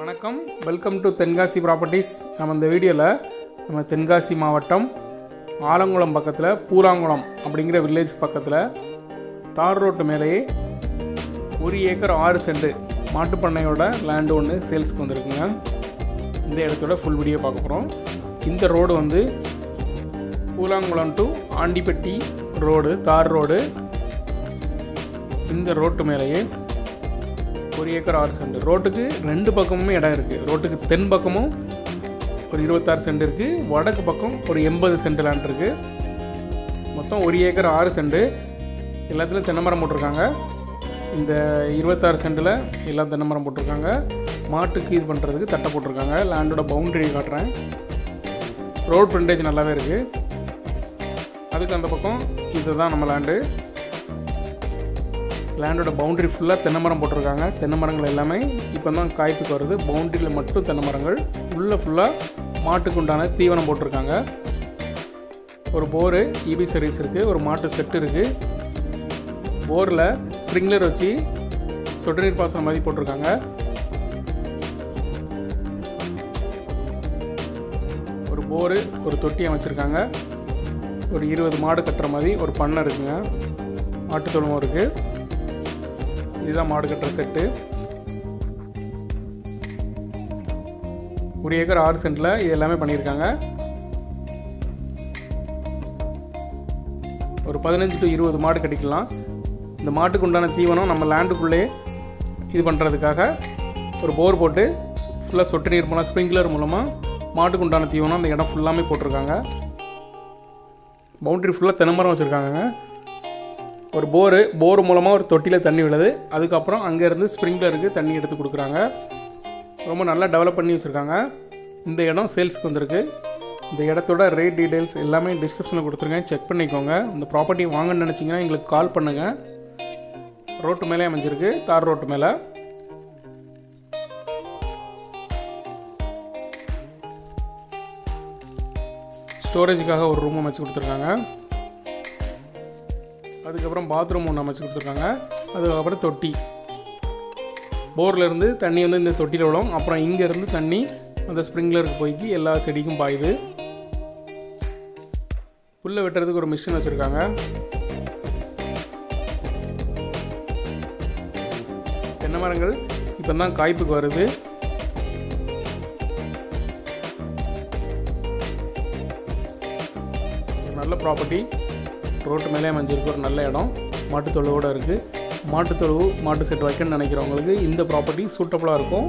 வணக்கம். Welcome to Tenkasi properties நம்ம இந்த வீடியோவில் நம்ம தென்காசி மாவட்டம் ஆலங்குளம் பக்கத்தில் பூராங்குளம் அப்படிங்கிற வில்லேஜ் பக்கத்தில் தார் ரோட்டு மேலேயே ஒரு ஏக்கர் ஆறு சென்ட் மாட்டுப்பண்ணையோட லேண்டு ஒன்று சேல்ஸ்க்கு வந்திருக்குங்க. இந்த இடத்தோட ஃபுல் வீடியோ பார்க்க போகிறோம் இந்த ரோடு வந்து Poolankulam to Andipatti road tar road இந்த ரோட்டு மேலேயே ஒரு ஏக்கர் ஆறு சென்ட். ரோட்டுக்கு ரெண்டு பக்கமுமே இடம் இருக்குது ரோட்டுக்கு தென் பக்கமும் ஒரு இருபத்தாறு சென்ட் இருக்குது வடக்கு பக்கம் ஒரு எண்பது சென்ட் லேண்ட் இருக்குது மொத்தம் ஒரு ஏக்கர் ஆறு சென்ட். எல்லாத்துலேயும் தென்னைமரம் போட்டிருக்காங்க. இந்த இருபத்தாறு சென்டில் எல்லாம் தென்னைமரம் போட்டிருக்காங்க. மாட்டுக்கு இது பண்ணுறதுக்கு தட்டை போட்டிருக்காங்க. லேண்டோட பவுண்டரி காட்டுறேன். ரோட் ஃப்ரண்டேஜ் நல்லாவே இருக்குது அதுக்கு அந்த பக்கம் இதுதான் நம்ம லேண்டு லேண்டோட பவுண்ட்ரி ஃபுல்லாக தென்னை மரம் போட்டிருக்காங்க. தென்னை மரங்கள் எல்லாமே இப்போ தான் காய்ப்புக்கு வருது. பவுண்ட்ரியில் மட்டும் தென்னை மரங்கள். உள்ளே ஃபுல்லாக மாட்டுக்கு உண்டான தீவனம் போட்டிருக்காங்க. ஒரு போரு இபி சர்வீஸ் இருக்குது ஒரு மாட்டு செட்டு இருக்குது போரில் ஸ்ப்ரிங்லர் வச்சு சொட்டு நீர் பாசனம் மாதிரி போட்டிருக்காங்க. ஒரு போரு ஒரு தொட்டி அமைச்சிருக்காங்க. ஒரு இருபது மாடு கட்டுற மாதிரி ஒரு பண்ணை இருக்குங்க. மாட்டு இருக்குது இதுதான் மாடு கட்டுற செட்டு. ஒரு ஏக்கர் ஆறு சென்டில் இது எல்லாமே பண்ணியிருக்காங்க. ஒரு பதினஞ்சு டு இருபது மாடு கட்டிக்கலாம். இந்த மாட்டுக்கு உண்டான தீவனம் நம்ம லேண்டுக்குள்ளே இது பண்ணுறதுக்காக ஒரு போர் போட்டு ஃபுல்லாக சொட்டு நீர் மூலம் ஸ்ப்ரிங்க்லர் மூலமாக மாட்டுக்கு உண்டான தீவனம் அந்த இடம் ஃபுல்லாமே போட்டிருக்காங்க. பவுண்ட்ரி ஃபுல்லாக தென்னமரம் வச்சுருக்காங்க ஒரு போரு போர் மூலமாக ஒரு தொட்டியில் தண்ணி விழுது. அதுக்கப்புறம் அங்கேருந்து ஸ்ப்ரிங்க்லருக்கு தண்ணி எடுத்து கொடுக்குறாங்க. ரொம்ப நல்லா டெவலப் பண்ணி வச்சுருக்காங்க. இந்த இடம் சேல்ஸ்க்கு வந்திருக்கு. இந்த இடத்தோட ரேட் டீட்டெயில்ஸ் எல்லாமே டிஸ்கிரிப்ஷனில் கொடுத்துருக்கேன் செக் பண்ணிக்கோங்க. இந்த ப்ராப்பர்ட்டி வாங்கன்னு நினச்சிங்கன்னா எங்களுக்கு கால் பண்ணுங்கள் ரோட்டு மேலே அமைஞ்சிருக்கு. தார் ரோட்டு மேலே. ஸ்டோரேஜுக்காக ஒரு ரூம் அமைச்சு கொடுத்துருக்காங்க. அதுக்கப்புறம் பாத்ரூம் ஒன்று அமைச்சு கொடுத்துருக்காங்க. அதுக்கப்புறம் தொட்டி. போர்லேருந்து தண்ணி வந்து இந்த தொட்டியில் விடும் அப்புறம் இங்கேருந்து தண்ணி அந்த ஸ்ப்ரிங்க்லருக்கு போய்க்கு எல்லா செடிக்கும் பாயுது. புல்லை வெட்டுறதுக்கு ஒரு மிஷின் வச்சுருக்காங்க. தென்னை மரங்கள் இப்போ தான் காய்ப்புக்கு வருது. நல்ல ப்ராப்பர்ட்டி ரோட்டு மேலே அமைஞ்சிருக்கு ஒரு நல்ல இடம். மாட்டுத்தொழுவோடு இருக்குது மாட்டுத்தொழுவு மாட்டு செட் வைக்கணும்னு நினைக்கிறவங்களுக்கு இந்த ப்ராப்பர்ட்டி சூட்டபுளாக இருக்கும்.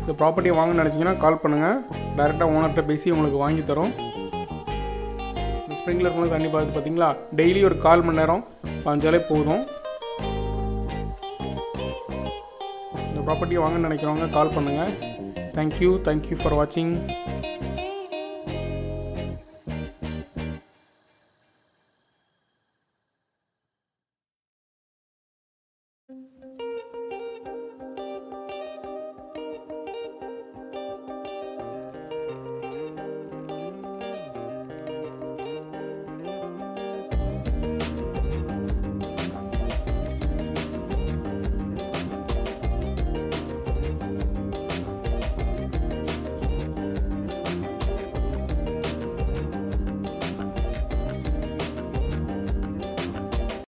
இந்த ப்ராப்பர்ட்டியை வாங்க நினச்சிங்கன்னா கால் பண்ணுங்கள் டேரெக்டாக ஓனர்கிட்ட பேசி உங்களுக்கு வாங்கி தரோம். இந்த ஸ்ப்ரிங்க்லர் மூலம் தண்ணி பார்த்து பார்த்தீங்களா டெய்லி ஒரு கால் மணி நேரம் பாஞ்சாலே போதும். இந்த ப்ராப்பர்ட்டியை வாங்க நினைக்கிறவங்க கால் பண்ணுங்கள் thank you thank you for வாட்சிங்